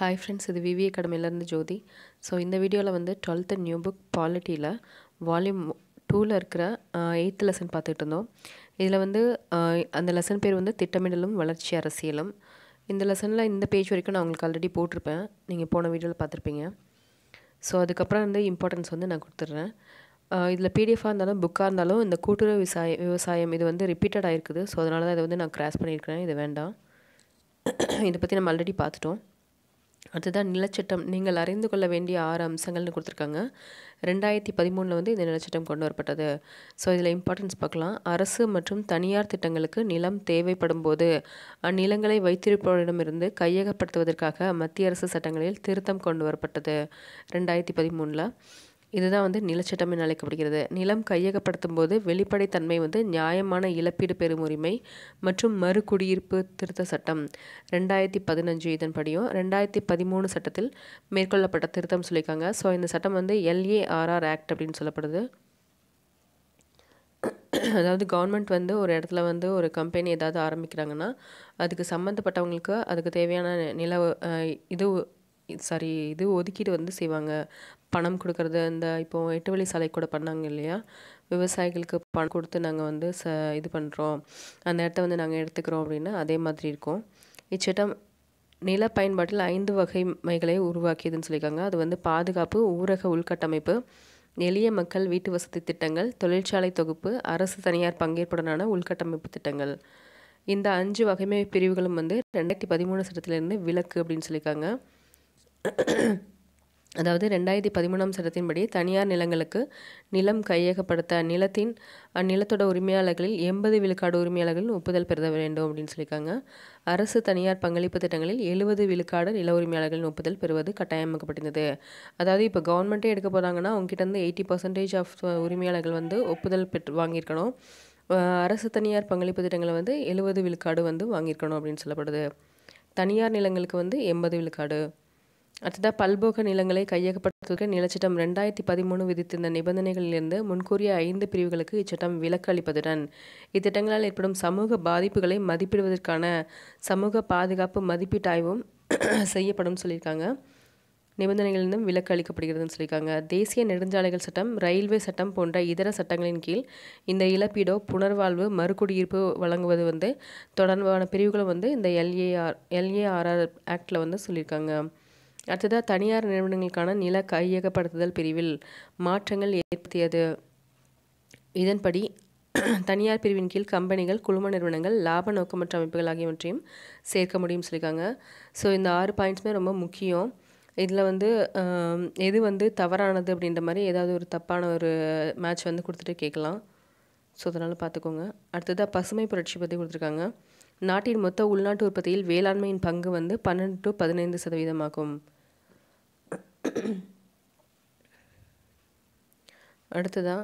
Hi friends இது விவி அகாடமிலேருந்து ஜோதி. So இந்த வீடியோவில் வந்து டுவெல்த்து நியூ புக் பாலிட்டியில் வால்யூம் டூவில் இருக்கிற எயித் லெசன் பார்த்துட்டு இருந்தோம். இதில் வந்து அந்த லெசன் பேர் வந்து திட்டமிடலும் வளர்ச்சி அரசியலும். இந்த லெசனில் இந்த பேஜ் வரைக்கும் நான் உங்களுக்கு ஆல்ரெடி போட்டிருப்பேன். நீங்கள் போன வீடியோவில் பார்த்துருப்பீங்க. ஸோ அதுக்கப்புறம் வந்து இம்பார்ட்டன்ஸ் வந்து நான் கொடுத்துட்றேன். இதில் பிடிஎஃபாக இருந்தாலும் புக்காக இருந்தாலும் இந்த கூட்டுறவு விவசாய விவசாயம் இது வந்து ரிப்பீட்டட் ஆயிருக்குது. ஸோ அதனால தான் இதை வந்து நான் கிராஸ் பண்ணியிருக்கிறேன். இது வேண்டாம். இதை பற்றி நம்ம ஆல்ரெடி பார்த்துட்டோம். அடுத்ததான் நிலச்சட்டம். நீங்கள் அறிந்து கொள்ள வேண்டிய ஆறு அம்சங்கள்னு கொடுத்துருக்காங்க. ரெண்டாயிரத்தி பதிமூணில் வந்து இந்த நிலச்சட்டம் கொண்டு வரப்பட்டது. ஸோ இதில் இம்பார்ட்டன்ஸ் பார்க்கலாம். அரசு மற்றும் தனியார் திட்டங்களுக்கு நிலம் தேவைப்படும் போது அந்நிலங்களை வைத்திருப்பவரிடமிருந்து கையகப்படுத்துவதற்காக மத்திய அரசு சட்டங்களில் திருத்தம் கொண்டு வரப்பட்டது. ரெண்டாயிரத்தி பதிமூணில் இதுதான் வந்து நிலச்சட்டம் என அழைக்கப்படுகிறது. நிலம் கையகப்படுத்தும் போது வெளிப்படைத்தன்மை வந்து நியாயமான இழப்பீடு பெறும் உரிமை மற்றும் மறுகுடியிருப்பு திருத்த சட்டம். ரெண்டாயிரத்தி பதினஞ்சு இதன்படியும் ரெண்டாயிரத்தி பதிமூணு சட்டத்தில் மேற்கொள்ளப்பட்ட திருத்தம் சொல்லியிருக்காங்க. ஸோ இந்த சட்டம் வந்து எல்ஏஆர்ஆர் ஆக்ட் அப்படின்னு சொல்லப்படுது. அதாவது கவர்மெண்ட் வந்து ஒரு இடத்துல வந்து ஒரு கம்பெனி ஏதாவது ஆரம்பிக்கிறாங்கன்னா அதுக்கு சம்மந்தப்பட்டவங்களுக்கு அதுக்கு தேவையான நில இது சாரி இது ஒதுக்கீடு வந்து செய்வாங்க. பணம் கொடுக்கறது இந்த இப்போ எட்டு வழி சாலை கூட பண்ணாங்க இல்லையா? விவசாயிகளுக்கு பணம் கொடுத்து நாங்கள் வந்து ச இது பண்ணுறோம் அந்த இடத்த வந்து நாங்கள் எடுத்துக்கிறோம் அப்படின்னு அதே மாதிரி இருக்கும். இச்சட்டம் நில பயன்பாட்டில் ஐந்து வகைமைகளை உருவாக்கியதுன்னு சொல்லியிருக்காங்க. அது வந்து பாதுகாப்பு ஊரக உள்கட்டமைப்பு எளிய மக்கள் வீட்டு வசதி திட்டங்கள் தொழிற்சாலை தொகுப்பு அரசு தனியார் பங்கேற்புடனான உள்கட்டமைப்பு திட்டங்கள். இந்த அஞ்சு வகைமை பிரிவுகளும் வந்து ரெண்டாயிரத்தி பதிமூணு சட்டத்திலிருந்து விலக்கு அப்படின்னு சொல்லியிருக்காங்க. அதாவது ரெண்டாயிரத்தி பதிமூணாம் சட்டத்தின்படி தனியார் நிலங்களுக்கு நிலம் கையகப்படுத்த நிலத்தின் அந்நிலத்தோட உரிமையாளர்களில் எண்பது விழுக்காடு உரிமையாளர்கள் ஒப்புதல் பெற வேண்டும் அப்படின்னு சொல்லியிருக்காங்க. அரசு தனியார் பங்களிப்பு திட்டங்களில் எழுபது விழுக்காடு நில உரிமையாளர்களின் ஒப்புதல் பெறுவது கட்டாயமாக்கப்பட்டிருந்தது. அதாவது இப்போ கவர்மெண்ட்டே எடுக்க போகிறாங்கன்னா அவங்ககிட்ட இருந்து எயிட்டி பர்சன்டேஜ் ஆஃப் உரிமையாளர்கள் வந்து ஒப்புதல் பெற்று வாங்கியிருக்கணும். அரசு தனியார் பங்களிப்பு திட்டங்களை வந்து எழுபது விழுக்காடு வந்து வாங்கியிருக்கணும் அப்படின்னு சொல்லப்படுது. தனியார் நிலங்களுக்கு வந்து எண்பது விழுக்காடு. அடுத்ததாக பல்போக நிலங்களை கையகப்படுத்துவதற்கு நிலச்சட்டம் ரெண்டாயிரத்தி பதிமூணு விதித்திருந்த நிபந்தனைகளிலிருந்து முன்கூறிய ஐந்து பிரிவுகளுக்கு இச்சட்டம் விலக்கு அளிப்பதுடன் இத்திட்டங்களால் ஏற்படும் சமூக பாதிப்புகளை மதிப்பிடுவதற்கான சமூக பாதுகாப்பு மதிப்பீட்டாய்வும் செய்யப்படும் சொல்லியிருக்காங்க. நிபந்தனைகளிலிருந்தும் விலக்கு அளிக்கப்படுகிறதுன்னு சொல்லியிருக்காங்க. தேசிய நெடுஞ்சாலைகள் சட்டம் ரயில்வே சட்டம் போன்ற இதர சட்டங்களின் கீழ் இந்த இழப்பீடோ புனர்வாழ்வு மறுகுடியிருப்பு வழங்குவது வந்து தொடர்பான பிரிவுகளும் வந்து இந்த எல்ஏஆர் எல்ஏஆர்ஆர் ஆக்டில் வந்து சொல்லியிருக்காங்க. அடுத்ததாக தனியார் நிறுவனங்களுக்கான நில கையகப்படுத்துதல் பிரிவில் மாற்றங்கள் ஏற்படுத்தியது. இதன்படி தனியார் பிரிவின் கீழ் கம்பெனிகள் குழும நிறுவனங்கள் லாப நோக்கமற்ற அமைப்புகள் ஆகியவற்றையும் சேர்க்க முடியும்னு சொல்லியிருக்காங்க. ஸோ இந்த ஆறு பாயிண்ட்ஸுமே ரொம்ப முக்கியம். இதில் வந்து எது வந்து தவறானது அப்படின்ற மாதிரி ஏதாவது ஒரு தப்பான ஒரு மேட்ச் வந்து கொடுத்துட்டு கேட்கலாம். ஸோ அதனால் பார்த்துக்கோங்க. அடுத்ததாக பசுமை புரட்சி பற்றி கொடுத்துருக்காங்க. நாட்டின் மொத்த உள்நாட்டு உற்பத்தியில் வேளாண்மையின் பங்கு வந்து பன்னெண்டு டு பதினைந்து சதவீதமாகும். அடுத்ததாக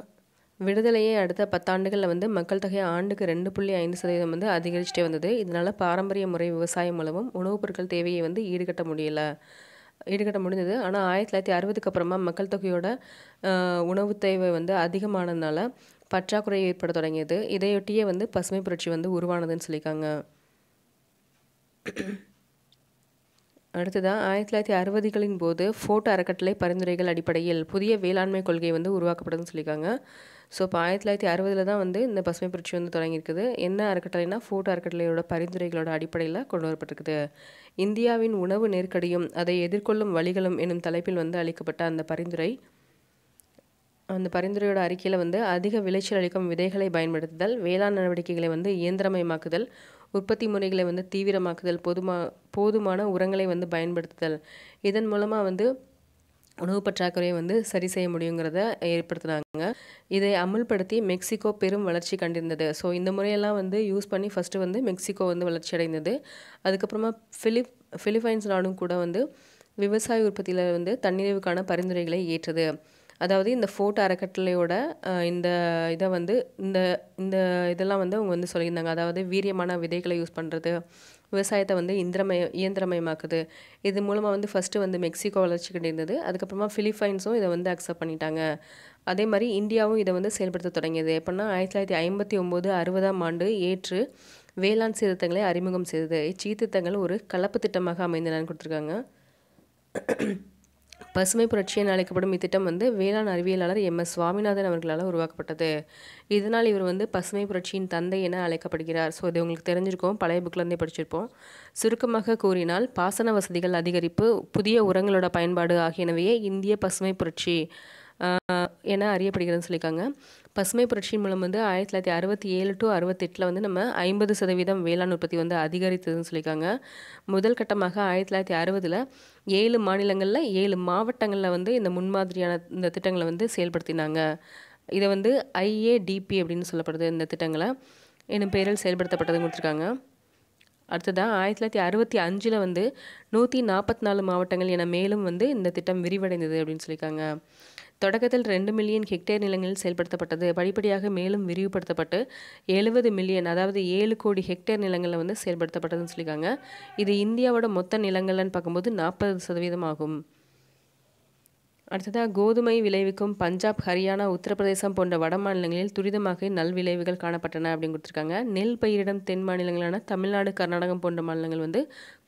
விடுதலையை அடுத்த பத்தாண்டுகளில் வந்து மக்கள் தொகை ஆண்டுக்கு ரெண்டு புள்ளி ஐந்து சதவீதம் வந்து அதிகரிச்சுட்டே வந்தது. இதனால் பாரம்பரிய முறை விவசாயம் மூலமும் உணவுப் பொருட்கள் தேவையை வந்து ஈடுகட்ட முடியல. ஈடுகட்ட முடிந்தது. ஆனால் ஆயிரத்தி தொள்ளாயிரத்தி அறுபதுக்கு அப்புறமா மக்கள் தொகையோட உணவு தேவை வந்து அதிகமானதுனால பற்றாக்குறை ஏற்பட தொடங்கியது. இதையொட்டியே வந்து பசுமை புரட்சி வந்து உருவானதுன்னு சொல்லியிருக்காங்க. அடுத்ததாக ஆயிரத்தி தொள்ளாயிரத்தி அறுபதுகளின் போது ஃபோட்டோ அறக்கட்டளை பரிந்துரைகள் அடிப்படையில் புதிய வேளாண்மை கொள்கை வந்து உருவாக்கப்படுதுன்னு சொல்லியிருக்காங்க. ஸோ இப்போ ஆயிரத்தி தொள்ளாயிரத்தி அறுபதில் தான் வந்து இந்த பசுமை புரட்சி வந்து தொடங்கியிருக்குது. என்ன அறக்கட்டளைனா ஃபோர்ட் அறக்கட்டளையோட பரிந்துரைகளோட அடிப்படையில் கொண்டு வரப்பட்டிருக்குது. இந்தியாவின் உணவு நெருக்கடியும் அதை எதிர்கொள்ளும் வழிகளும் என்னும் தலைப்பில் வந்து அளிக்கப்பட்ட அந்த பரிந்துரை. அந்த பரிந்துரையோட அறிக்கையில் வந்து அதிக விளைச்சல் அளிக்கும் விதைகளை பயன்படுத்துதல் வேளாண் நடவடிக்கைகளை வந்து இயந்திரமயமாக்குதல் உற்பத்தி முறைகளை வந்து தீவிரமாக்குதல் போதுமா போதுமான உரங்களை வந்து பயன்படுத்துதல். இதன் மூலமாக வந்து உணவு பற்றாக்குறையை வந்து சரி செய்ய முடியுங்கிறத ஏற்படுத்துனாங்க. இதை அமுல்படுத்தி மெக்சிகோ பெரும் வளர்ச்சி கண்டிருந்தது. ஸோ இந்த முறையெல்லாம் வந்து யூஸ் பண்ணி ஃபஸ்ட்டு வந்து மெக்சிகோ வந்து வளர்ச்சி அடைந்தது. அதுக்கப்புறமா ஃபிலிப் ஃபிலிப்பைன்ஸ் நாடும் கூட வந்து விவசாய உற்பத்தியில் வந்து தன்னிறைவுக்கான பரிந்துரைகளை ஏற்றது. அதாவது இந்த ஃபோர்ட் அறக்கட்டளையோட இந்த இதை வந்து இந்த இந்த இதெல்லாம் வந்து அவங்க வந்து சொல்லியிருந்தாங்க. அதாவது வீரியமான விதைகளை யூஸ் பண்ணுறது விவசாயத்தை வந்து இந்திரமய இயந்திரமயமாக்குது. இது மூலமாக வந்து ஃபஸ்ட்டு வந்து மெக்சிகோ வளர்ச்சி இருந்தது அதுக்கப்புறமா ஃபிலிப்பைன்ஸும் இதை வந்து அக்செப்ட் பண்ணிட்டாங்க. அதே மாதிரி இந்தியாவும் இதை வந்து செயல்படுத்த தொடங்கியது. எப்படின்னா ஆயிரத்தி தொள்ளாயிரத்தி ஐம்பத்தி ஒம்போது அறுபதாம் ஆண்டு ஏற்று வேளாண் சீர்திருத்தங்களை அறிமுகம் செய்தது. இச்சீர்திருத்தங்கள் ஒரு கலப்பு திட்டமாக அமைந்தனன்னு கொடுத்துருக்காங்க. பசுமை புரட்சி என அழைக்கப்படும் இத்திட்டம் வந்து வேளாண் அறிவியலாளர் எம் எஸ் சுவாமிநாதன் அவர்களால் உருவாக்கப்பட்டது. இதனால் இவர் வந்து பசுமை புரட்சியின் தந்தை என அழைக்கப்படுகிறார். ஸோ இது உங்களுக்கு தெரிஞ்சிருக்கோம். பழைய புக்கிலேருந்தே படிச்சிருப்போம். சுருக்கமாக கூறினால் பாசன வசதிகள் அதிகரிப்பு புதிய உரங்களோட பயன்பாடு ஆகியனவையே இந்திய பசுமை புரட்சி என அறியப்படுகிறதுன்னு சொல்லியிருக்காங்க. பசுமை புரட்சியின் மூலம் வந்து ஆயிரத்தி தொள்ளாயிரத்தி அறுபத்தி ஏழு டு அறுபத்தெட்டில் வந்து நம்ம ஐம்பது சதவீதம் வேளாண் உற்பத்தி வந்து அதிகரித்ததுன்னு சொல்லியிருக்காங்க. முதல் கட்டமாக ஆயிரத்தி தொள்ளாயிரத்தி அறுபதில் ஏழு மாநிலங்களில் ஏழு மாவட்டங்களில் வந்து இந்த முன்மாதிரியான இந்த திட்டங்களை வந்து செயல்படுத்தினாங்க. இதை வந்து ஐஏடிபி அப்படின்னு சொல்லப்படுது இந்த திட்டங்களை. என்னும் பெயரில் செயல்படுத்தப்பட்டதுன்னு கொடுத்துருக்காங்க. அடுத்ததாக ஆயிரத்தி தொள்ளாயிரத்தி அறுபத்தி அஞ்சில் வந்து நூற்றி நாற்பத்தி நாலு மாவட்டங்கள் என மேலும் வந்து இந்த திட்டம் விரிவடைந்தது அப்படின்னு சொல்லியிருக்காங்க. தொடக்கத்தில் ரெண்டு மில்லியன் ஹெக்டேர் நிலங்களில் செயல்படுத்தப்பட்டது. படிப்படியாக மேலும் விரிவுபடுத்தப்பட்டு எழுபது மில்லியன் அதாவது ஏழு கோடி ஹெக்டேர் நிலங்களில் வந்து செயல்படுத்தப்பட்டதுன்னு சொல்லியிருக்காங்க. இது இந்தியாவோட மொத்த நிலங்கள்னு பார்க்கும்போது நாற்பது சதவீதம் ஆகும். அடுத்ததாக கோதுமை விளைவிக்கும் பஞ்சாப் ஹரியானா உத்தரப்பிரதேசம் போன்ற வட மாநிலங்களில் துரிதமாக நல் விளைவுகள் காணப்பட்டன அப்படின்னு கொடுத்துருக்காங்க. நெல் பயிரிடம் தென் மாநிலங்களான தமிழ்நாடு கர்நாடகம் போன்ற மாநிலங்கள் வந்து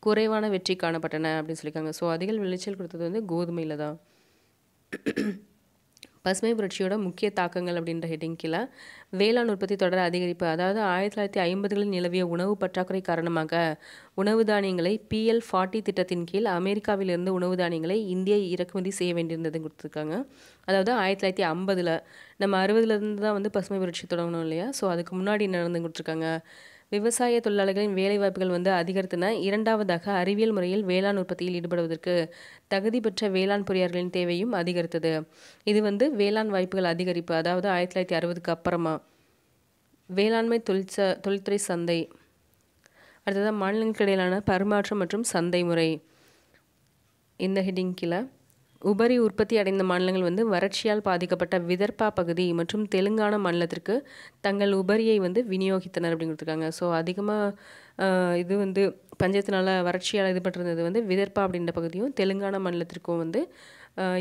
குறைவான வெற்றி காணப்பட்டன அப்படின்னு சொல்லியிருக்காங்க. ஸோ அதிக விளைச்சல் கொடுத்தது வந்து கோதுமையில் தான் பசுமை புரட்சியோட முக்கிய தாக்கங்கள் அப்படின்ற ஹெட்டிங் கீழே வேளாண் உற்பத்தி தொடர் அதிகரிப்பு அதாவது ஆயிரத்தி தொள்ளாயிரத்தி ஐம்பதுகளில் நிலவிய உணவு பற்றாக்குறை காரணமாக உணவு தானியங்களை பிஎல் ஃபார்ட்டி திட்டத்தின் கீழ் அமெரிக்காவிலிருந்து உணவு தானியங்களை இந்தியா இறக்குமதி செய்ய வேண்டியிருந்தது கொடுத்துருக்காங்க. அதாவது ஆயிரத்தி தொள்ளாயிரத்தி ஐம்பதில் நம்ம அறுபதுலேருந்து தான் வந்து பசுமை புரட்சி தொடங்கணும் இல்லையா? ஸோ அதுக்கு முன்னாடி நடந்து கொடுத்துருக்காங்க? விவசாய தொழிலாளர்களின் வேலைவாய்ப்புகள் வந்து அதிகரித்தன. இரண்டாவதாக அறிவியல் முறையில் வேளாண் உற்பத்தியில் ஈடுபடுவதற்கு தகுதி பெற்ற வேளாண் பொறியாளர்களின் தேவையும் அதிகரித்தது. இது வந்து வேளாண் வாய்ப்புகள் அதிகரிப்பு அதாவது ஆயிரத்தி தொள்ளாயிரத்தி அறுபதுக்கு அப்புறமா. வேளாண்மை தொழிற்ச தொழில்துறை சந்தை. அடுத்ததாக மாநிலங்களுக்கு இடையிலான பரிமாற்றம் மற்றும் சந்தை முறை. இந்த ஹெட்டிங் கீழே. உபரி உற்பத்தி அடைந்த மாநிலங்கள் வந்து வறட்சியால் பாதிக்கப்பட்ட விதர்பா பகுதி மற்றும் தெலுங்கானா மாநிலத்திற்கு தங்கள் உபரியை வந்து விநியோகித்தனர் அப்படின்னு கொடுத்துருக்காங்க ஸோ அதிகமாக இது வந்து பஞ்சத்தினால வறட்சியால் இது பண்ணுறது வந்து விதர்பா அப்படின்ற பகுதியும் தெலுங்கானா மாநிலத்திற்கும் வந்து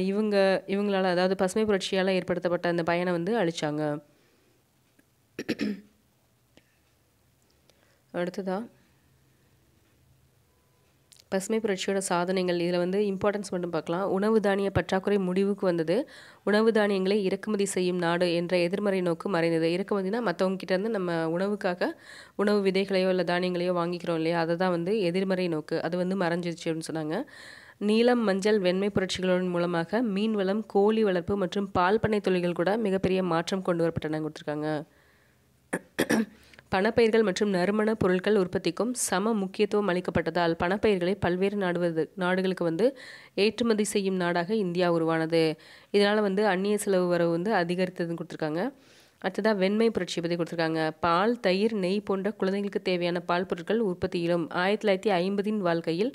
இவங்க இவங்களால் அதாவது பசுமை புரட்சியால் ஏற்படுத்தப்பட்ட அந்த பயனை வந்து அழிச்சாங்க அடுத்ததாக பசுமை புரட்சியோட சாதனைகள். இதில் வந்து இம்பார்ட்டன்ஸ் மட்டும் பார்க்கலாம். உணவு தானிய பற்றாக்குறை முடிவுக்கு வந்தது. உணவு தானியங்களை இறக்குமதி செய்யும் நாடு என்ற எதிர்மறை நோக்கு மறைந்தது. இறக்குமதினா மற்றவங்ககிட்ட இருந்து நம்ம உணவுக்காக உணவு விதைகளையோ இல்லை தானியங்களையோ வாங்கிக்கிறோம் இல்லையா? அதை தான் வந்து எதிர்மறை நோக்கு. அது வந்து மறைஞ்சிருச்சு அப்படின்னு சொன்னாங்க. நீலம் மஞ்சள் வெண்மை புரட்சிகளின் மூலமாக மீன் வளம் கோழி வளர்ப்பு மற்றும் பால் பண்ணை தொழில்கள் கூட மிகப்பெரிய மாற்றம் கொண்டு வரப்பட்டன கொடுத்துருக்காங்க. பணப்பயிர்கள் மற்றும் நறுமண பொருட்கள் உற்பத்திக்கும் சம முக்கியத்துவம் அளிக்கப்பட்டதால் பணப்பயிர்களை பல்வேறு நாடுவது நாடுகளுக்கு வந்து ஏற்றுமதி செய்யும் நாடாக இந்தியா உருவானது. இதனால் வந்து அந்நிய செலவு வரவு வந்து அதிகரித்ததுன்னு கொடுத்துருக்காங்க. அடுத்ததாக வெண்மை புரட்சி பற்றி கொடுத்துருக்காங்க. பால் தயிர் நெய் போன்ற குழந்தைகளுக்கு தேவையான பால் பொருட்கள் உற்பத்தியிலும் ஆயிரத்தி தொள்ளாயிரத்தி ஐம்பதின் வாழ்க்கையில்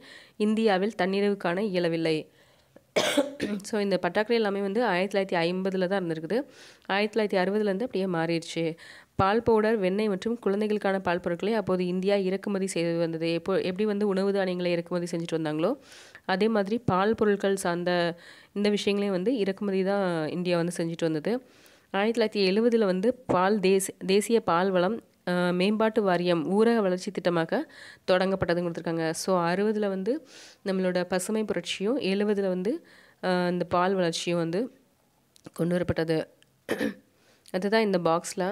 இந்தியாவில் தன்னிறைவு காண இயலவில்லை. ஸோ இந்த பட்டாக்கள் எல்லாமே வந்து ஆயிரத்தி தொள்ளாயிரத்தி ஐம்பதில் தான் இருந்திருக்குது. ஆயிரத்தி தொள்ளாயிரத்தி அறுபதுலேருந்து அப்படியே மாறிடுச்சு. பால் பவுடர் வெண்ணெய் மற்றும் குழந்தைகளுக்கான பால் பொருட்களை அப்போது இந்தியா இறக்குமதி செய்து வந்தது. எப்போ எப்படி வந்து உணவு தானியங்களை இறக்குமதி செஞ்சுட்டு வந்தாங்களோ அதே மாதிரி பால் பொருட்கள் சார்ந்த இந்த விஷயங்களையும் வந்து இறக்குமதி தான் இந்தியா வந்து செஞ்சுட்டு வந்தது. ஆயிரத்தி தொள்ளாயிரத்தி எழுபதில் வந்து பால் தேச தேசிய பால் வளம் மேம்பாட்டு வாரியம் ஊரக வளர்ச்சி திட்டமாக தொடங்கப்பட்டதுன்னு கொடுத்துருக்காங்க. ஸோ அறுபதில் வந்து நம்மளோட பசுமை புரட்சியும் எழுபதில் வந்து இந்த பால் வளர்ச்சியும் வந்து கொண்டு வரப்பட்டது. அதுதான் இந்த பாக்ஸில்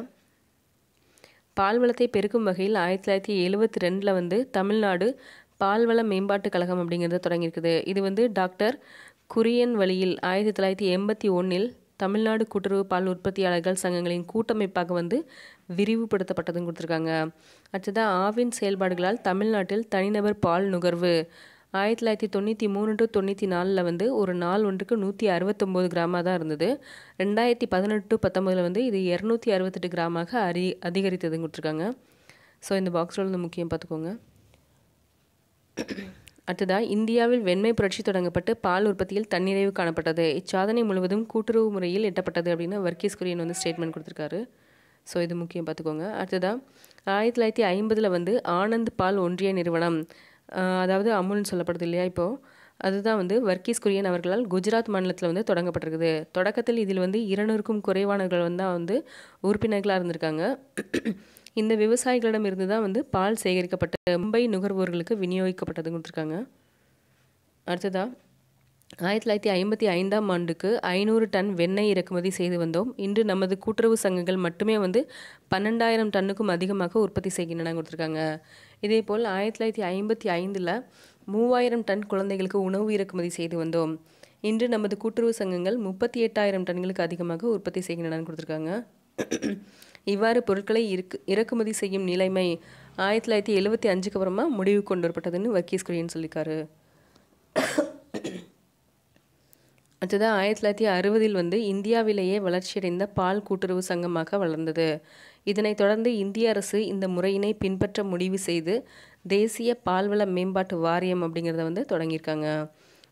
பால்வளத்தை பெருக்கும் வகையில் ஆயிரத்தி தொள்ளாயிரத்தி எழுபத்தி ரெண்டில் வந்து தமிழ்நாடு பால்வள மேம்பாட்டுக் கழகம் அப்படிங்கிறத தொடங்கியிருக்குது. இது வந்து டாக்டர் குரியன் வழியில் ஆயிரத்தி தொள்ளாயிரத்தி எண்பத்தி ஒன்றில் தமிழ்நாடு கூட்டுறவு பால் உற்பத்தியாளர்கள் சங்கங்களின் கூட்டமைப்பாக வந்து விரிவுபடுத்தப்பட்டதுன்னு கொடுத்துருக்காங்க. அடுத்ததாக ஆவின் செயல்பாடுகளால் தமிழ்நாட்டில் தனிநபர் பால் நுகர்வு. ஆயிரத்தி தொள்ளாயிரத்தி தொண்ணூற்றி மூணு டு தொண்ணூற்றி நாலில் வந்து ஒரு நாள் ஒன்றுக்கு நூற்றி அறுபத்தொம்போது கிராமாக தான் இருந்தது. ரெண்டாயிரத்தி பதினெட்டு பத்தொம்போதில் வந்து இது இரநூத்தி அறுபத்தெட்டு கிராமாக அரி அதிகரித்ததுன்னு கொடுத்துருக்காங்க ஸோ இந்த பாக்ஸில் வந்து முக்கியம் பார்த்துக்கோங்க. அடுத்ததாக இந்தியாவில் வெண்மை புரட்சி தொடங்கப்பட்டு பால் உற்பத்தியில் தன்னிறைவு காணப்பட்டது. இச்சாதனை முழுவதும் கூட்டுறவு முறையில் எட்டப்பட்டது அப்படின்னு வர்க்கீஸ் குரியன் வந்து ஸ்டேட்மெண்ட் கொடுத்துருக்காரு. ஸோ இது முக்கியம் பார்த்துக்கோங்க. அடுத்ததாக ஆயிரத்தி தொள்ளாயிரத்தி ஐம்பதில் வந்து ஆனந்த் பால் ஒன்றிய நிறுவனம் அதாவது அமுல்னு சொல்லப்படுது இல்லையா இப்போது அதுதான் வந்து வர்க்கீஸ் குரியன் அவர்களால் குஜராத் மாநிலத்தில் வந்து தொடங்கப்பட்டிருக்குது. தொடக்கத்தில் இதில் வந்து இருநூறுக்கும் குறைவானவர்கள் வந்து வந்து உறுப்பினர்களாக இருந்திருக்காங்க. இந்த விவசாயிகளிடம் இருந்து தான் வந்து பால் சேகரிக்கப்பட்ட மும்பை நுகர்வோர்களுக்கு விநியோகிக்கப்பட்டது கொடுத்துருக்காங்க. அடுத்ததா ஆயிரத்தி தொள்ளாயிரத்தி ஐம்பத்தி ஐந்தாம் ஆண்டுக்கு ஐநூறு டன் வெண்ணெய் இறக்குமதி செய்து வந்தோம். இன்று நமது கூட்டுறவு சங்கங்கள் மட்டுமே வந்து பன்னெண்டாயிரம் டன்னுக்கும் அதிகமாக உற்பத்தி செய்கின்றன கொடுத்துருக்காங்க. இதேபோல் ஆயிரத்தி தொள்ளாயிரத்தி ஐம்பத்தி ஐந்தில் மூவாயிரம் டன் குழந்தைகளுக்கு உணவு இறக்குமதி செய்து வந்தோம். இன்று நமது கூட்டுறவு சங்கங்கள் முப்பத்தி எட்டாயிரம் டன்களுக்கு அதிகமாக உற்பத்தி செய்கின்றன கொடுத்துருக்காங்க. இவ்வாறு பொருட்களை இருக்கு இறக்குமதி செய்யும் நிலைமை ஆயிரத்தி தொள்ளாயிரத்தி எழுபத்தி அஞ்சுக்கு அப்புறமா முடிவு கொண்டு வரப்பட்டதுன்னு வர்க்கீஸ் குரியன் சொல்லியிருக்காரு. அடுத்தது ஆயிரத்தி தொள்ளாயிரத்தி அறுபதில் வந்து இந்தியாவிலேயே வளர்ச்சியடைந்த பால் கூட்டுறவு சங்கமாக வளர்ந்தது. இதனைத் தொடர்ந்து இந்திய அரசு இந்த முறையினை பின்பற்ற முடிவு செய்து தேசிய பால்வள மேம்பாட்டு வாரியம் அப்படிங்கிறத வந்து தொடங்கியிருக்காங்க.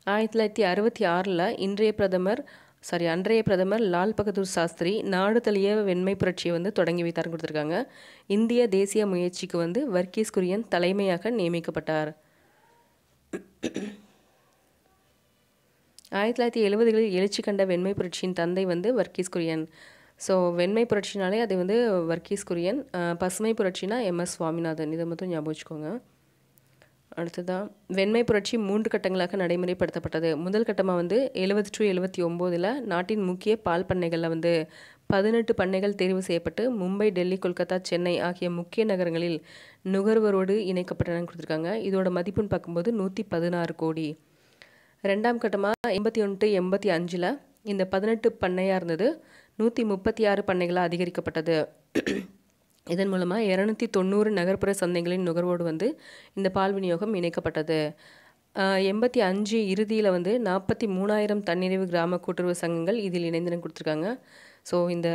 ஆயிரத்தி தொள்ளாயிரத்தி அறுபத்தி ஆறில் இன்றைய பிரதமர் சாரி அன்றைய பிரதமர் லால் பகதூர் சாஸ்திரி நாடு தழிய வெண்மை புரட்சியை வந்து தொடங்கி வைத்தார் கொடுத்துருக்காங்க. இந்திய தேசிய முயற்சிக்கு வந்து வர்க்கீஸ் குரியன் தலைமையாக நியமிக்கப்பட்டார். ஆயிரத்தி தொள்ளாயிரத்தி எழுபதுகளில் எழுச்சி கண்ட வெண்மை புரட்சியின் தந்தை வந்து வர்க்கீஸ் குரியன். ஸோ வெண்மை புரட்சினாலே அது வந்து வர்க்கீஸ் குரியன். பசுமை புரட்சினா எம்எஸ் சுவாமிநாதன். இதை மட்டும் ஞாபகம் வச்சுக்கோங்க. அடுத்ததான் வெண்மை புரட்சி மூன்று கட்டங்களாக நடைமுறைப்படுத்தப்பட்டது. முதல் கட்டமாக வந்து எழுபது டு எழுபத்தி ஒம்போதில் நாட்டின் முக்கிய பால் பண்ணைகளில் வந்து பதினெட்டு பண்ணைகள் தேர்வு செய்யப்பட்டு மும்பை டெல்லி கொல்கத்தா சென்னை ஆகிய முக்கிய நகரங்களில் நுகர்வோரோடு இணைக்கப்பட்டன கொடுத்துருக்காங்க. இதோட மதிப்புன்னு பார்க்கும்போது நூற்றி பதினாறு கோடி. ரெண்டாம் கட்டமாக எண்பத்தி ஒன்று எண்பத்தி அஞ்சில் இந்த பதினெட்டு பண்ணையாக இருந்தது. நூற்றி முப்பத்தி ஆறு பண்ணைகளாக அதிகரிக்கப்பட்டது. இதன் மூலமாக இரநூத்தி தொண்ணூறு நகர்ப்புற சந்தைகளின் நுகர்வோடு வந்து இந்த பால் விநியோகம் இணைக்கப்பட்டது. எண்பத்தி அஞ்சு இறுதியில் வந்து நாற்பத்தி மூணாயிரம் தன்னிறைவு கிராம கூட்டுறவு சங்கங்கள் இதில் இணைந்து கொடுத்துருக்காங்க. ஸோ இந்த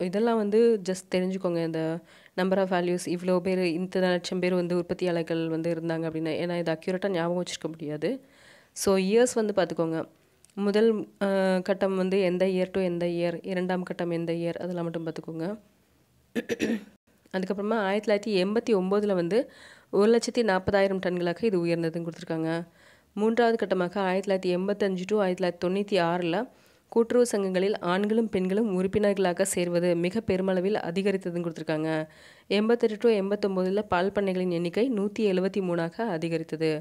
இதெல்லாம் வந்து ஜஸ்ட் தெரிஞ்சுக்கோங்க. இந்த நம்பர் ஆஃப் வேல்யூஸ் இவ்வளோ பேர் இத்தனை லட்சம் பேர் வந்து உற்பத்தியாளர்கள் வந்து இருந்தாங்க அப்படின்னு ஏன்னா இது அக்யூரேட்டாக ஞாபகம் வச்சுருக்க முடியாது. ஸோ இயர்ஸ் வந்து பார்த்துக்கோங்க. முதல் கட்டம் வந்து எந்த இயர் டு எந்த இயர் இரண்டாம் கட்டம் எந்த இயர் அதெல்லாம் மட்டும் பார்த்துக்கோங்க. அதுக்கப்புறமா ஆயிரத்தி தொள்ளாயிரத்தி எண்பத்தி ஒம்போதில் வந்து ஒரு லட்சத்தி நாற்பதாயிரம் டன்களாக இது உயர்ந்ததுன்னு கொடுத்துருக்காங்க. மூன்றாவது கட்டமாக ஆயிரத்தி தொள்ளாயிரத்தி எண்பத்தஞ்சு டு ஆயிரத்தி தொள்ளாயிரத்தி தொண்ணூற்றி ஆறில் கூட்டுறவு சங்கங்களில் ஆண்களும் பெண்களும் உறுப்பினர்களாக சேர்வது மிக பெருமளவில் அதிகரித்ததுன்னு கொடுத்துருக்காங்க. எண்பத்தெட்டு டு எண்பத்தொம்போதில் பால் பண்ணைகளின் எண்ணிக்கை நூற்றி எழுபத்தி மூணாக அதிகரித்தது.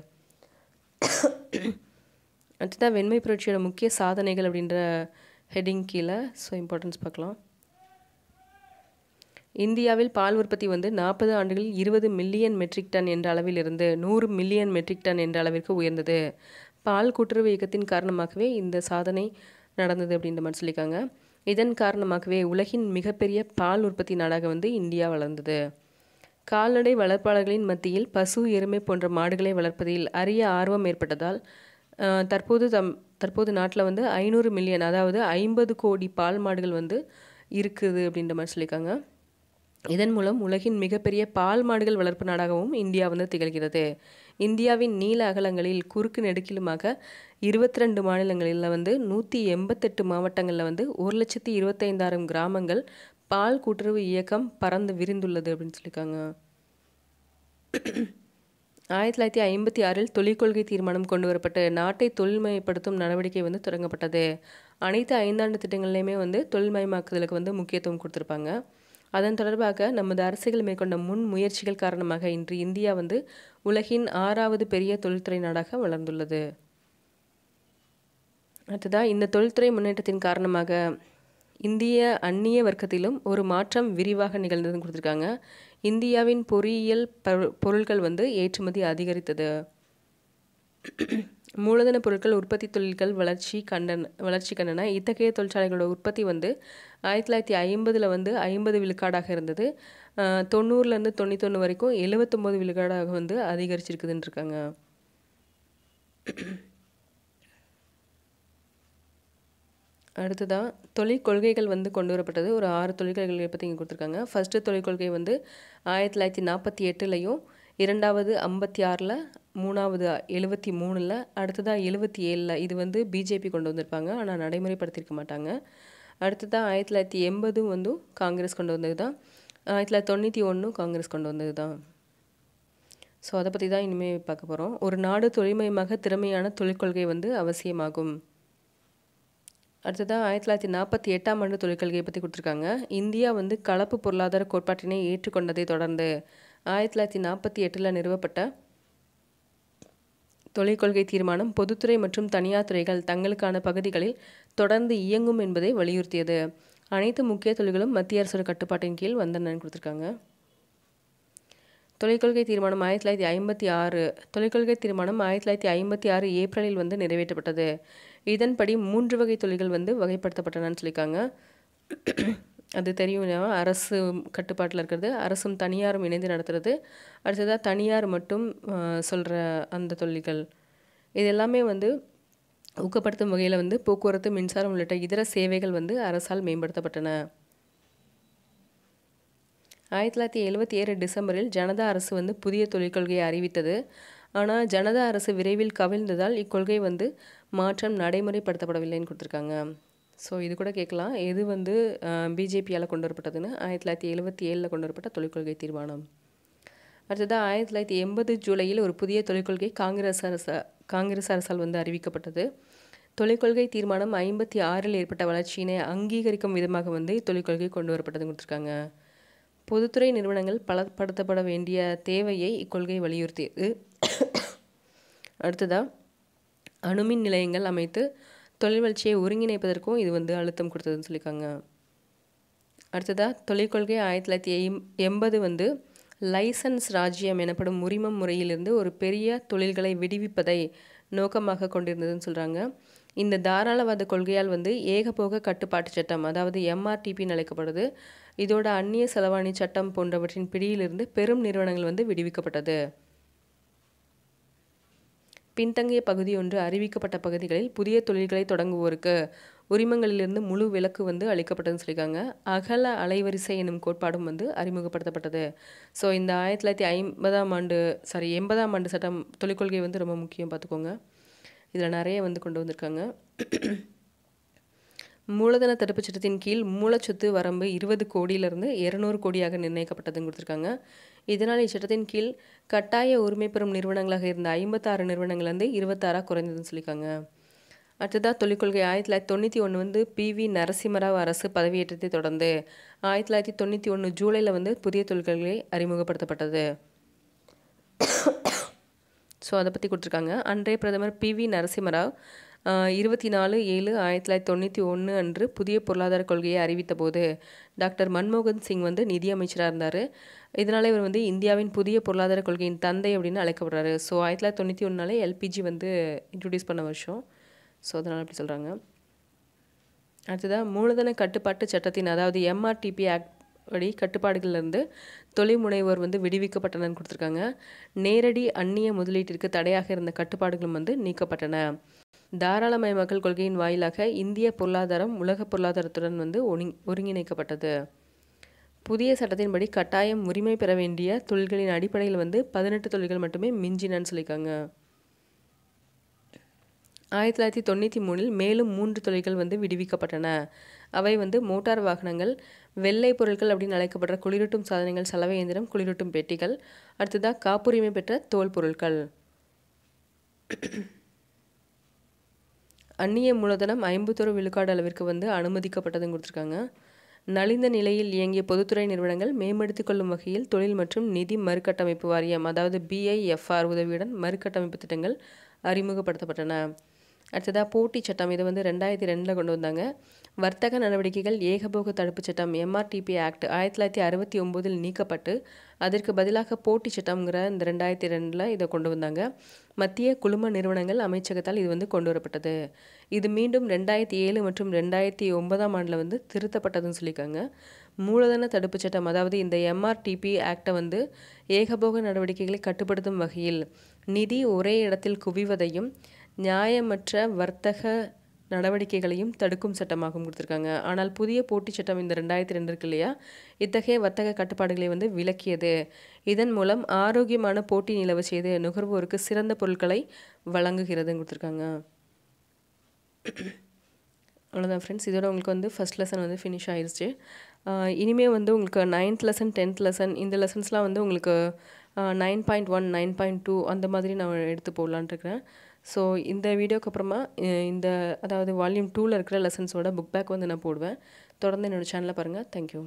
அடுத்ததான் வெண்மை புரட்சியோட முக்கிய சாதனைகள் அப்படின்ற ஹெட்டிங் கீழே ஸோ இம்பார்ட்டன்ஸ் பார்க்கலாம். இந்தியாவில் பால் உற்பத்தி வந்து நாற்பது ஆண்டுகளில் இருபது மில்லியன் மெட்ரிக் டன் என்ற அளவில் இருந்து நூறு மில்லியன் மெட்ரிக் டன் என்ற அளவிற்கு உயர்ந்தது. பால் கூட்டுறவு இயக்கத்தின் காரணமாகவே இந்த சாதனை நடந்தது அப்படின்ற மாதிரி சொல்லியிருக்காங்க. இதன் காரணமாகவே உலகின் மிகப்பெரிய பால் உற்பத்தி நாடாக வந்து இந்தியா வளர்ந்தது. கால்நடை வளர்ப்பாளர்களின் மத்தியில் பசு எருமை போன்ற மாடுகளை வளர்ப்பதில் அரிய ஆர்வம் ஏற்பட்டதால் தற்போது தம் தற்போது நாட்டில் வந்து ஐநூறு மில்லியன் அதாவது ஐம்பது கோடி பால் மாடுகள் வந்து இருக்குது அப்படின்ற மாதிரி சொல்லியிருக்காங்க. இதன் மூலம் உலகின் மிகப்பெரிய பால் மாடுகள் வளர்ப்பு நாடாகவும் இந்தியா வந்து திகழ்கிறது. இந்தியாவின் நீல அகலங்களில் குறுக்கு நெடுக்கிலுமாக இருபத்தி ரெண்டு மாநிலங்களில் வந்து நூற்றி எண்பத்தெட்டு மாவட்டங்களில் வந்து ஒரு லட்சத்தி இருபத்தைந்தாயிரம் கிராமங்கள் பால் கூட்டுறவு இயக்கம் பறந்து விரிந்துள்ளது அப்படின்னு சொல்லியிருக்காங்க. ஆயிரத்தி தொள்ளாயிரத்தி ஐம்பத்தி ஆறில் தொழிற்கொள்கை தீர்மானம் கொண்டு வரப்பட்டு நாட்டை தொழில்மயப்படுத்தும் நடவடிக்கை வந்து தொடங்கப்பட்டது. அனைத்து ஐந்தாண்டு திட்டங்கள்லையுமே வந்து தொழில்மயமாக்குதலுக்கு வந்து முக்கியத்துவம் கொடுத்துருப்பாங்க. அதன் தொடர்பாக நமது அரசுகள் மேற்கொண்ட முன் முயற்சிகள் காரணமாக இன்று இந்தியா வந்து உலகின் ஆறாவது பெரிய தொழில்துறை நாடாக வளர்ந்துள்ளது. அடுத்ததாக இந்த தொழில்துறை முன்னேற்றத்தின் காரணமாக இந்திய அந்நிய வர்க்கத்திலும் ஒரு மாற்றம் விரிவாக நிகழ்ந்ததுன்னு கொடுத்துருக்காங்க. இந்தியாவின் பொறியியல் பொருட்கள் வந்து ஏற்றுமதி அதிகரித்தது. மூலதன பொருட்கள் உற்பத்தி தொழில்கள் வளர்ச்சி கண்டன வளர்ச்சி கண்டன இத்தகைய தொழிற்சாலைகளோட உற்பத்தி வந்து ஆயிரத்தி தொள்ளாயிரத்தி ஐம்பதில் வந்து ஐம்பது விழுக்காடாக இருந்தது. தொண்ணூறுலேருந்து தொண்ணூத்தொன்று வரைக்கும் எழுபத்தொம்போது விழுக்காடாக வந்து அதிகரிச்சிருக்குதுன்னு இருக்காங்க அடுத்ததாக தொழில் கொள்கைகள் வந்து கொண்டு வரப்பட்டது. ஒரு ஆறு தொழிற்கொள்கைகளை பற்றி இங்கே கொடுத்துருக்காங்க. ஃபஸ்ட்டு தொழிற்கொள்கை வந்து ஆயிரத்தி தொள்ளாயிரத்தி நாற்பத்தி எட்டுலையும் இரண்டாவது ஐம்பத்தி ஆறில் மூணாவது எழுபத்தி மூணில் அடுத்ததாக எழுபத்தி ஏழில் இது வந்து பிஜேபி கொண்டு வந்திருப்பாங்க. ஆனால் நடைமுறைப்படுத்தியிருக்க மாட்டாங்க. அடுத்ததாக ஆயிரத்தி தொள்ளாயிரத்தி எண்பதும் வந்து காங்கிரஸ் கொண்டு வந்தது தான் ஆயிரத்தி தொள்ளாயிரத்தி தொண்ணூற்றி ஒன்றும் காங்கிரஸ் கொண்டு வந்தது தான் ஸோ அதை பற்றி தான் இனிமேல் பார்க்க போகிறோம் ஒரு நாடு தொழில்மயமாக திறமையான தொழிற்கொள்கை வந்து அவசியமாகும். அடுத்ததாக ஆயிரத்தி தொள்ளாயிரத்தி நாற்பத்தி எட்டாம் ஆண்டு தொழிற்கல்வியை பற்றி கொடுத்துருக்காங்க. இந்தியா வந்து கலப்பு பொருளாதார கோட்பாட்டினை ஏற்றுக்கொண்டதை தொடர்ந்து ஆயிரத்தி தொள்ளாயிரத்தி நாற்பத்தி எட்டில் நிறுவப்பட்ட தொழிற்கொள்கை தீர்மானம் பொதுத்துறை மற்றும் தனியார் துறைகள் தங்களுக்கான பகுதிகளில் தொடர்ந்து இயங்கும் என்பதை வலியுறுத்தியது. அனைத்து முக்கிய தொழில்களும் மத்திய அரசோட கட்டுப்பாட்டின் கீழ் வந்தனன்னு கொடுத்துருக்காங்க. தொழிற்கொள்கை தீர்மானம் ஆயிரத்தி தொள்ளாயிரத்தி ஐம்பத்தி ஆறு தொழிற்கொள்கை தீர்மானம் ஆயிரத்தி தொள்ளாயிரத்தி ஐம்பத்தி ஆறு ஏப்ரலில் வந்து நிறைவேற்றப்பட்டது. இதன்படி மூன்று வகை தொழில்கள் வந்து வகைப்படுத்தப்பட்டனன்னு சொல்லியிருக்காங்க. அது தெரியும் அரசு கட்டுப்பாட்டில் இருக்கிறது அரசும் தனியாரும் இணைந்து நடத்துறது. அடுத்ததாக தனியார் மட்டும் சொல்கிற அந்த தொழில்கள். இது எல்லாமே வந்து ஊக்கப்படுத்தும் வகையில் வந்து போக்குவரத்து மின்சாரம் உள்ளிட்ட இதர சேவைகள் வந்து அரசால் மேம்படுத்தப்பட்டன. ஆயிரத்தி தொள்ளாயிரத்தி எழுபத்தி ஏழு டிசம்பரில் ஜனதா அரசு வந்து புதிய தொழிற்கொள்கையை அறிவித்தது. ஆனால் ஜனதா அரசு விரைவில் கவிழ்ந்ததால் இக்கொள்கை வந்து மாற்றம் நடைமுறைப்படுத்தப்படவில்லைன்னு கொடுத்துருக்காங்க. ஸோ இது கூட கேட்கலாம். எது வந்து பிஜேபியால் கொண்டு வரப்பட்டதுன்னு ஆயிரத்தி தொள்ளாயிரத்தி எழுபத்தி ஏழில் கொண்டு வரப்பட்ட தொழிற்கொள்கை தீர்மானம். அடுத்ததாக ஆயிரத்தி தொள்ளாயிரத்தி எண்பது ஜூலையில் ஒரு புதிய தொழிற்கொள்கை காங்கிரஸ் அரசு காங்கிரஸ் அரசால் வந்து அறிவிக்கப்பட்டது. தொழிற்கொள்கை தீர்மானம் ஐம்பத்தி ஆறில் ஏற்பட்ட வளர்ச்சியினை அங்கீகரிக்கும் விதமாக வந்து இத்தொழிற்கொள்கை கொண்டு வரப்பட்டது கொடுத்துருக்காங்க. பொதுத்துறை நிறுவனங்கள் பலப்படுத்தப்பட வேண்டிய தேவையை இக்கொள்கை வலியுறுத்தியது. அடுத்ததாக அணுமின் நிலையங்கள் அமைத்து தொழில் வளர்ச்சியை ஒருங்கிணைப்பதற்கும் இது வந்து அழுத்தம் கொடுத்ததுன்னு சொல்லியிருக்காங்க. அடுத்ததாக தொழிற்கொள்கை ஆயிரத்தி தொள்ளாயிரத்தி எம் எண்பது வந்து லைசன்ஸ் ராஜ்யம் எனப்படும் உரிமம் முறையிலிருந்து ஒரு பெரிய தொழில்களை விடுவிப்பதை நோக்கமாக கொண்டிருந்ததுன்னு சொல்கிறாங்க இந்த தாராளவாத கொள்கையால் வந்து ஏகபோக கட்டுப்பாட்டு சட்டம் அதாவது எம்ஆர்டிபின்னு அழைக்கப்படுது. இதோட அந்நிய செலவாணி சட்டம் போன்றவற்றின் பிடியிலிருந்து பெரும் நிறுவனங்கள் வந்து விடுவிக்கப்பட்டது. பின்தங்கிய பகுதி ஒன்று அறிவிக்கப்பட்ட பகுதிகளில் புதிய தொழில்களை தொடங்குவோருக்கு உரிமங்களிலிருந்து முழு விலக்கு வந்து அளிக்கப்பட்டதுன்னு சொல்லியிருக்காங்க. அகல அலைவரிசை எனும் கோட்பாடும் வந்து அறிமுகப்படுத்தப்பட்டது. ஸோ இந்த ஆயிரத்தி தொள்ளாயிரத்தி ஐம்பதாம் ஆண்டு சாரி எண்பதாம் ஆண்டு சட்டம் தொழிற்கொள்கை வந்து ரொம்ப முக்கியம் பார்த்துக்கோங்க. இதில் நிறைய வந்து கொண்டு வந்திருக்காங்க. மூலதன தடுப்புச் சட்டத்தின் கீழ் மூலச்சொத்து வரம்பு இருபது கோடியிலிருந்து இரநூறு கோடியாக நிர்ணயிக்கப்பட்டதுன்னு கொடுத்துருக்காங்க. இதனால் இச்சட்டத்தின் கீழ் கட்டாய உரிமை பெறும் நிறுவனங்களாக இருந்த ஐம்பத்தாறு நிறுவனங்கள் வந்து இருபத்தாறாக குறைந்ததுன்னு சொல்லியிருக்காங்க. அடுத்ததாக தொழிற்கொள்கை ஆயிரத்தி தொள்ளாயிரத்தி தொண்ணூற்றி ஒன்று வந்து பி வி நரசிம்மராவ் அரசு பதவியேற்றத்தை தொடர்ந்து ஆயிரத்தி தொள்ளாயிரத்தி தொண்ணூற்றி ஒன்று ஜூலையில் வந்து புதிய தொழிற்கொள்கை அறிமுகப்படுத்தப்பட்டது. ஸோ அதை பற்றி கொடுத்துருக்காங்க. அன்றைய பிரதமர் பி வி நரசிம்மராவ் இருபத்தி நாலு ஏழு ஆயிரத்தி தொள்ளாயிரத்தி தொண்ணூற்றி ஒன்று அன்று புதிய பொருளாதார கொள்கையை அறிவித்த போது டாக்டர் மன்மோகன் சிங் வந்து நிதியமைச்சராக இருந்தார். இதனால் இவர் வந்து இந்தியாவின் புதிய பொருளாதார கொள்கையின் தந்தை அப்படின்னு அழைக்கப்படுறாரு. ஸோ ஆயிரத்தி தொள்ளாயிரத்தி தொண்ணூற்றி ஒன்றாலே எல்பிஜி வந்து இன்ட்ரடியூஸ் பண்ண வருஷம். ஸோ அதனால் அப்படி சொல்கிறாங்க அடுத்ததாக மூலதன கட்டுப்பாட்டு சட்டத்தின் அதாவது எம்ஆர்டிபி ஆக்ட் படி கட்டுப்பாடுகளிலிருந்து தொழில் முனைவோர் வந்து விடுவிக்கப்பட்டனன்னு கொடுத்துருக்காங்க. நேரடி அந்நிய முதலீட்டிற்கு தடையாக இருந்த கட்டுப்பாடுகளும் வந்து நீக்கப்பட்டன. தாராளமயமாக்கல் கொள்கையின் வாயிலாக இந்திய பொருளாதாரம் உலக பொருளாதாரத்துடன் வந்து ஒருங் ஒருங்கிணைக்கப்பட்டது. புதிய சட்டத்தின்படி கட்டாயம் உரிமை பெற வேண்டிய தொழில்களின் அடிப்படையில் வந்து பதினெட்டு தொழில்கள் மட்டுமே மிஞ்சினன்னு சொல்லியிருக்காங்க. ஆயிரத்தி தொள்ளாயிரத்தி தொண்ணூற்றி மூணில் மேலும் மூன்று தொழில்கள் வந்து விடுவிக்கப்பட்டன. அவை வந்து மோட்டார் வாகனங்கள் வெள்ளை பொருட்கள் அப்படின்னு அழைக்கப்படுற குளிரூட்டும் சாதனங்கள் சலவை இயந்திரம் குளிரூட்டும் பெட்டிகள் அடுத்ததாக காப்புரிமை பெற்ற தோல் பொருட்கள். அந்நிய மூலதனம் ஐம்பத்தொரு விழுக்காடு அளவிற்கு வந்து அனுமதிக்கப்பட்டதுன்னு கொடுத்துருக்காங்க. நலிந்த நிலையில் இயங்கிய பொதுத்துறை நிறுவனங்கள் மேம்படுத்திக் கொள்ளும் வகையில் தொழில் மற்றும் நிதி மறுகட்டமைப்பு வாரியம் அதாவது பிஐஎஃப்ஆர் உதவியுடன் மறுகட்டமைப்பு திட்டங்கள் அறிமுகப்படுத்தப்பட்டன. அடுத்ததாக போட்டி சட்டம். இதை வந்து ரெண்டாயிரத்தி ரெண்டில் கொண்டு வந்தாங்க. வர்த்தக நடவடிக்கைகள் ஏகபோக தடுப்புச் சட்டம் எம்ஆர்டிபி ஆக்ட் ஆயிரத்தி தொள்ளாயிரத்தி அறுபத்தி ஒம்போதில் நீக்கப்பட்டு அதற்கு பதிலாக போட்டி சட்டம்ங்கிற இந்த ரெண்டாயிரத்தி ரெண்டில் இதை கொண்டு வந்தாங்க. மத்திய குழும நிறுவனங்கள் அமைச்சகத்தால் இது வந்து கொண்டு வரப்பட்டது. இது மீண்டும் ரெண்டாயிரத்தி ஏழு மற்றும் ரெண்டாயிரத்தி ஒன்பதாம் ஆண்டில் வந்து திருத்தப்பட்டதுன்னு சொல்லியிருக்காங்க. மூலதன தடுப்புச் சட்டம் அதாவது இந்த எம்ஆர்டிபி ஆக்டை வந்து ஏகபோக நடவடிக்கைகளை கட்டுப்படுத்தும் வகையில் நிதி ஒரே இடத்தில் குவிவதையும் நியாயமற்ற வர்த்தக நடவடிக்கைகளையும் தடுக்கும் சட்டமாகவும் கொடுத்துருக்காங்க. ஆனால் புதிய போட்டி சட்டம் இந்த ரெண்டாயிரத்தி ரெண்டு இருக்கு இல்லையா? இத்தகைய வர்த்தக கட்டுப்பாடுகளை வந்து விலக்கியது. இதன் மூலம் ஆரோக்கியமான போட்டி நிலவு செய்து நுகர்வோருக்கு சிறந்த பொருட்களை வழங்குகிறதுன்னு கொடுத்துருக்காங்க. அவ்வளோதான் ஃப்ரெண்ட்ஸ் இதோட உங்களுக்கு வந்து ஃபஸ்ட் லெசன் வந்து ஃபினிஷ் ஆயிடுச்சு இனிமேல் வந்து உங்களுக்கு நைன்த் லெசன் டென்த் லெசன் இந்த லெசன்ஸ்லாம் வந்து உங்களுக்கு nine point one nine point two அந்த மாதிரி நான் எடுத்து போடலான்ட்டு இருக்கிறேன். ஸோ இந்த வீடியோக்கு அப்புறமா இந்த அதாவது வால்யூம் டூவில் இருக்கிற லெசன்ஸோட புக் பேக் வந்து நான் போடுவேன். தொடர்ந்து என்னோடய சேனலை பாருங்கள் தேங்க்யூ